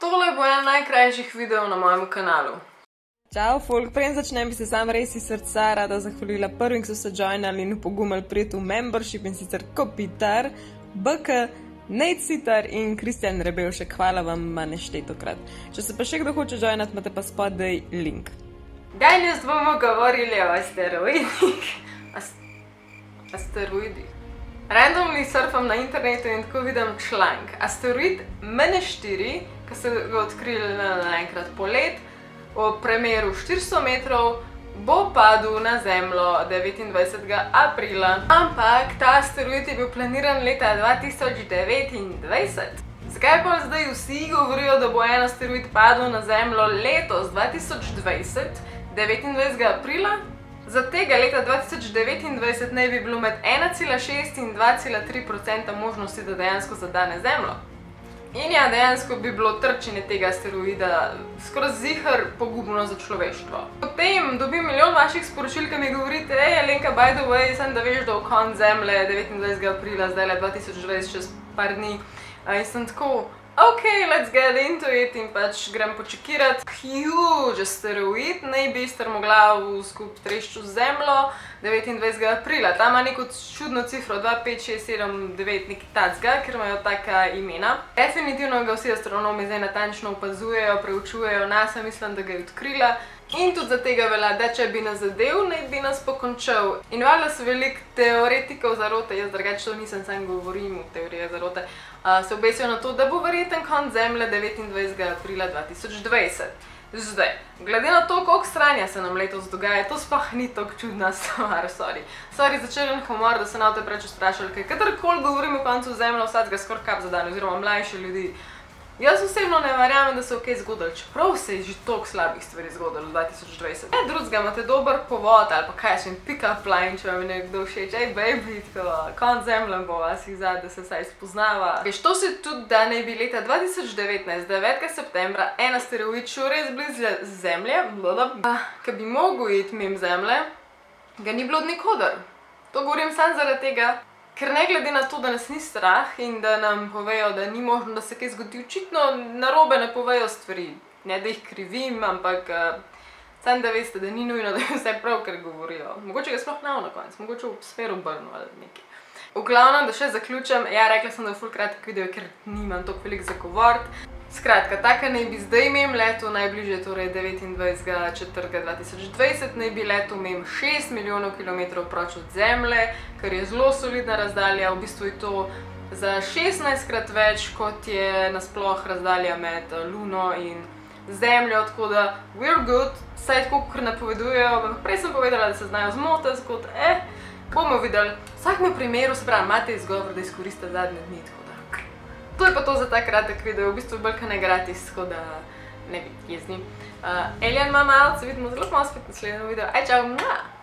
Tole bo en najkrajših videov na mojem kanalu. Čau, folk, prej začnem, bi se sam res iz srca rada zahvalila prvim, ki so se joinali in pogumali priti v membership in sicer Kopitar, BK, Nate Sitar in Kristjan Rebelšek. Hvala vam neštejtokrat. Če se pa še kdo hoče joinati, imate pa spodaj link. Danes bomo govorili o asteroidih. As asteroidih. Randomly surfam na internetu in tako vidim članek. Asteroid MN4, ki so ga odkrili naenkrat polet, v premeru 400 metrov, bo padel na Zemljo 29. aprila. Ampak ta asteroid je bil planiran leta 2029. Zakaj pa zdaj vsi govorijo, da bo en asteroid padel na Zemljo letos 2020, 29. aprila? Za tega leta 2029 naj bi bilo med 1,6 in 2,3% možnosti, da dejansko zadane Zemljo. In ja, dejansko bi bilo trčenje tega asteroida skoraj zihar pogubno za človeštvo. Potem dobim milijon vaših sporočil, ki mi govorite, hej, Alenka, by the way, sem da veš, da v konc Zemlje 29. aprila, zdaj le 2020, čez par dni. In sem tako, ok, let's get into it in pač grem počekirati. Huge asteroid, naj bi strmoglav skup trešču Zemljo 29. aprila. Tam ima neko čudno cifro 2, 5, 6, 7, 9, nekaj tacga, ker imajo taka imena. Definitivno ga vsi astronomi zdaj natančno opazujejo, preučujejo, NASA mislim, da ga je odkrila. In tudi za tega velja, da če bi nas zadev, naj bi nas pokončal. In valjda so veliko teoretikov zarote, jaz drugače to nisem, sam govorim v teorije zarote, se obesijo na to, da bo verjeten konc Zemlje 29. aprila 2020. Zdaj, glede na to, koliko stranja se nam letos dogaja, to sploh ni tako čudna stvar, sorry. Sorry za črn humor, da se na to preč ustrašali, ker kadarkoli govorim o koncu Zemlje, vsakega skoraj kap zadane, oziroma mlajše ljudi. Jaz osebno ne verjamem, da se je ok zgodilo, čeprav se je že toliko slabih stvari zgodilo v 2020. Ne drugega, imate dober povod ali pa kaj še, pick-up line, če vam je nekdo všeč, ej baby, tako, konc zemljem bo vas jih zad, da se saj spoznava. Veš, to se tudi da ne bi leta 2019, 9. septembra, en asteroid šel res blizu zemlje, ki bi mogel iti mimo zemlje, ga ni bilo od nikoder. To govorim samo zaradi tega, Ker ne glede na to, da nas ni strah in da nam povejo, da ni možno, da se kaj zgodi, očitno narobe ne povejo stvari. Ne, da jih krivim, ampak uh, samo da veste, da ni nujno, da je vse prav, kar govorijo. Mogoče ga sploh nav na koncu, mogoče v sferu brnu ali nekaj. V glavnem, da še zaključim, ja, rekla sem, da je ful kratek video, ker nimam toliko velik za govorit. Skratka, taka naj bi zdaj imel leto, najbližje torej 29.4.2020, naj bi leto imel 6 milijonov kilometrov proč od Zemlje, kar je zelo solidna razdalja, v bistvu je to za 16 krat več, kot je nasploh razdalja med Luno in Zemljo, tako da we're good, saj tako, kar napovedujejo, prej sem povedala, da se znajo zmotiti, kot eh, bomo videli. V vsakem primeru, se pravi, imate izgovor, da izkoriste zadnje dni, tako da. To je pa to za ta kratek video, v bistvu bolj kaj ne gratis, tako da ne biti jezni. Elian ima malo, se vidimo zelo malo spet naslednjo video. Aj, čau!